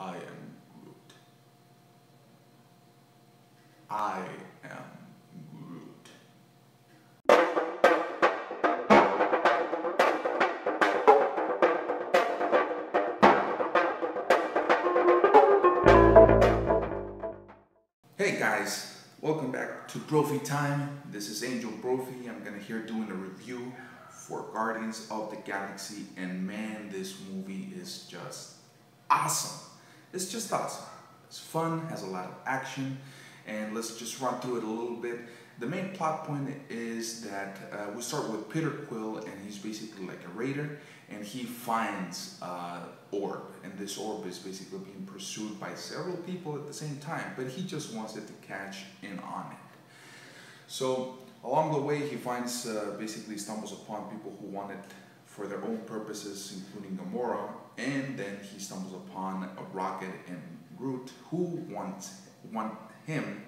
I am Groot. I am. Hey guys, welcome back to Brophy Time. This is Angel Brophy. I'm gonna here doing a review for Guardians of the Galaxy, and man, this movie is just awesome. It's just awesome. It's fun, has a lot of action, and let's just run through it a little bit. The main plot point is that uh, we start with Peter Quill, and he's basically like a raider, and he finds uh, orb, and this orb is basically being pursued by several people at the same time, but he just wants it to catch in on it. So along the way, he finds uh, basically stumbles upon people who want it for their own purposes, including Gamora, and then he stumbles upon a Rocket and Groot who want want him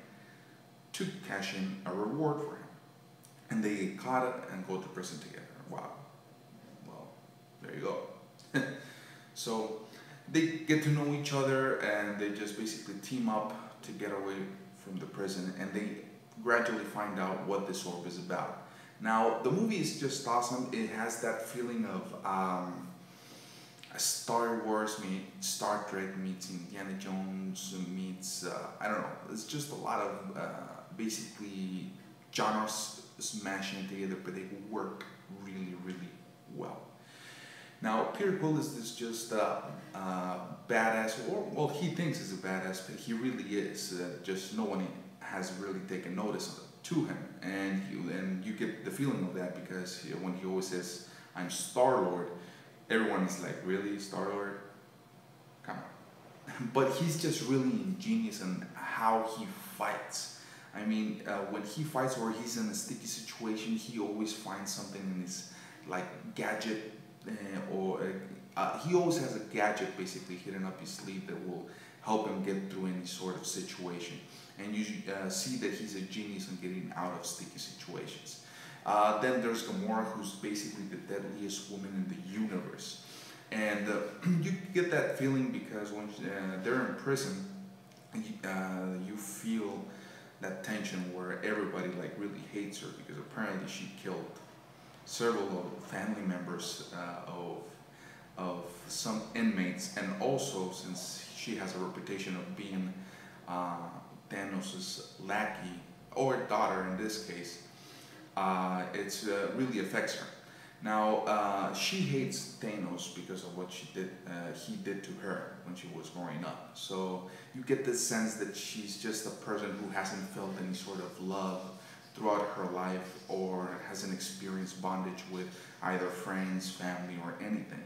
to cash in a reward for him, and they get caught and go to prison together. Wow. Well, there you go. so they get to know each other and they just basically team up to get away from the prison and they gradually find out what this orb is about. Now, the movie is just awesome. It has that feeling of um, Star Wars meets Star Trek meets Indiana Jones meets, uh, I don't know, it's just a lot of uh, basically genres smashing together, but they work really, really well. Now, Peter Quill is this just uh, uh, badass, or well, he thinks he's a badass, but he really is. Uh, just no one has really taken notice of to him, and and you get the feeling of that because he, when he always says, "I'm Star Lord," everyone is like, "Really, Star Lord? Come on!" but he's just really ingenious in how he fights. I mean, uh, when he fights or he's in a sticky situation, he always finds something in his like gadget uh, or uh, he always has a gadget basically hidden up his sleeve that will help him get through any sort of situation. And you uh, see that he's a genius in getting out of sticky situations. Uh, then there's Gamora, who's basically the deadliest woman in the universe. And uh, you get that feeling because when uh, they're in prison, you feel that tension where everybody like really hates her because apparently she killed several family members uh, of of some inmates, and also since she has a reputation of being uh, Thanos' lackey or daughter in this case, uh, it uh, really affects her. Now uh, she hates Thanos because of what she did, uh, he did to her when she was growing up. So you get the sense that she's just a person who hasn't felt any sort of love throughout her life or hasn't experienced bondage with either friends, family, or anything.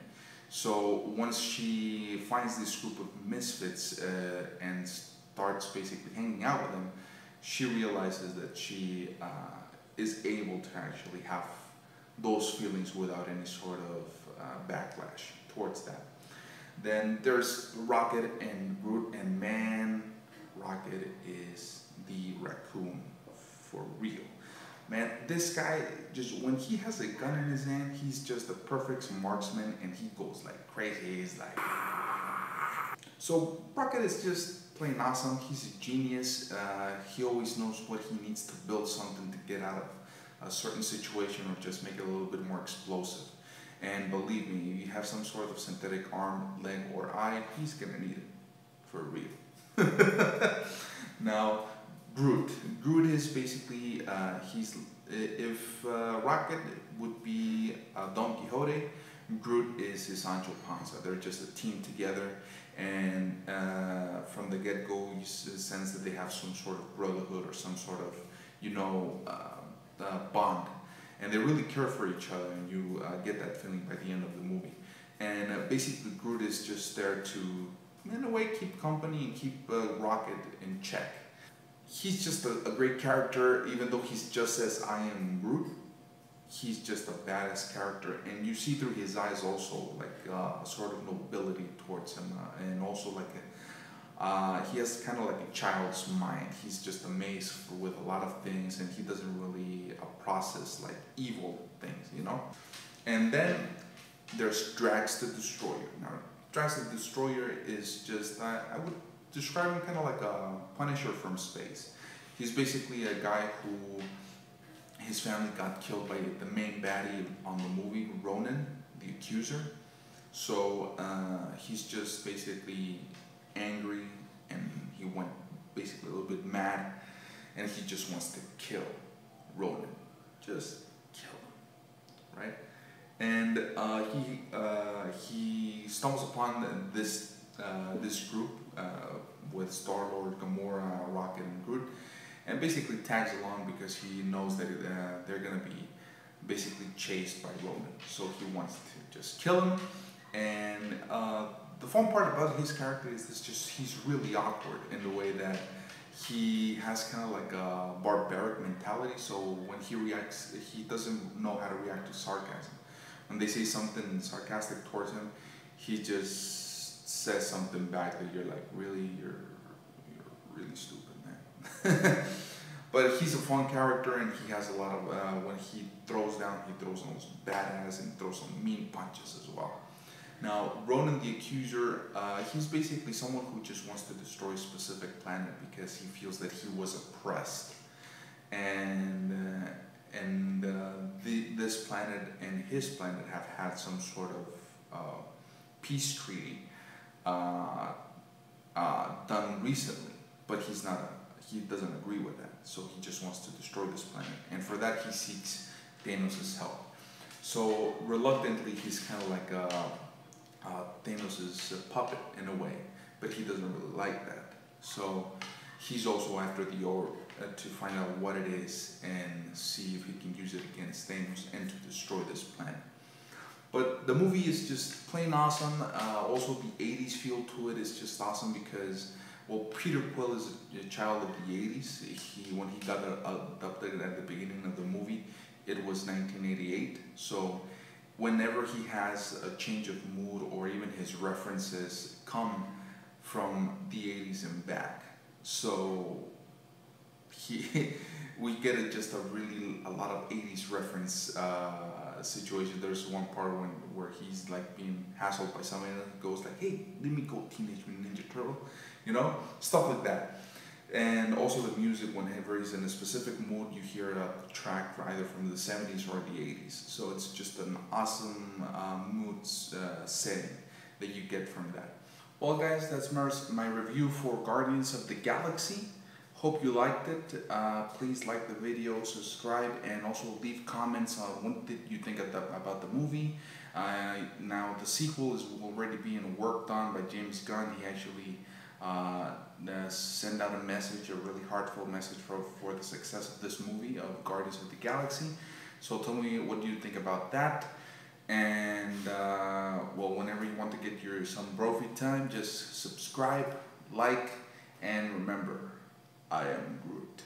So once she finds this group of misfits uh, and starts basically hanging out with them, she realizes that she uh, is able to actually have those feelings without any sort of uh, backlash towards that. Then there's Rocket and Groot, and man, Rocket is the raccoon for real. Man, this guy just when he has a gun in his hand, he's just a perfect marksman, and he goes like crazy. He's like, so Rocket is just plain awesome. He's a genius. Uh, he always knows what he needs to build something to get out of a certain situation or just make it a little bit more explosive. And believe me, if you have some sort of synthetic arm, leg, or eye, he's gonna need it for real. now, Groot. Groot is basically uh, he's if uh, Rocket would be uh, Don Quixote, Groot is his Sancho Panza. They're just a team together, and uh, from the get-go, you sense that they have some sort of brotherhood or some sort of you know uh, uh, bond, and they really care for each other, and you get that feeling by the end of the movie. And basically, Groot is just there to, in a way, keep company and keep Rocket in check he's just a, a, great character, even though he's just as I am Groot. He's just a badass character, and you see through his eyes also like uh, a sort of nobility towards him, uh, and also like a, uh, he has kind of like a child's mind. He's just amazed with a lot of things, and he doesn't really uh, process like evil things, you know. And then there's Drax the Destroyer. Now, Drax the Destroyer is just, uh, I would describe him kind of like a Punisher from space. He's basically a guy who his family got killed by the main baddie on the movie, Ronan, the accuser. So uh, he's just basically angry and he went basically a little bit mad and he just wants to kill Ronan. Just kill him, right? And uh, he uh, he stumbles upon this uh, this group uh, with Star Lord, Gamora, Rocket, and Groot, and basically tags along because he knows that uh, they're gonna be basically chased by Ronan. So he wants to just kill him. And uh, the fun part about his character is this: just he's really awkward in the way that he has kind of like a barbaric mentality. So when he reacts, he doesn't know how to react to sarcasm. When they say something sarcastic towards him, he just says something back that you're like, really, you're, you're really stupid. but he's a fun character and he has a lot of, uh, when he throws down, he throws those badass and throws some mean punches as well. Now, Ronan the Accuser, uh, he's basically someone who just wants to destroy a specific planet because he feels that he was oppressed. And, uh, and uh, the, this planet and his planet have had some sort of uh, peace treaty uh, done recently, but he's not, he doesn't agree with that. So he just wants to destroy this planet. And for that, he seeks Thanos' help. So reluctantly, he's kind of like a, uh, Thanos' puppet in a way, but he doesn't really like that. So he's also after the orb uh, to find out what it is and see if he can use it against Thanos and to destroy this planet. But the movie is just plain awesome. Uh, also, the 80s feel to it is just awesome because, well, Peter Quill is a child of the 80s. He, when he got adopted at the beginning of the movie, it was 1988. So whenever he has a change of mood or even his references come from the 80s and back. So he, we get just a really, a lot of 80s reference uh, situation. There's one part when where he's like being hassled by someone and goes like, hey, let me go Teenage Ninja Turtle, you know, stuff like that. And also the music whenever he's in a specific mood you hear a track either from the 70s or the 80s so it's just an awesome uh, mood uh, setting that you get from that. Well guys that's my review for guardians of the galaxy hope you liked it uh, please like the video subscribe and also leave comments on what did you think the, about the movie uh, now the sequel is already being worked on by james gunn he actually uh, send out a message, a really heartfelt message for, for the success of this movie of Guardians of the Galaxy. So tell me what do you think about that. And uh, well, whenever you want to get your some Brophy time, just subscribe, like, and remember, I am Groot.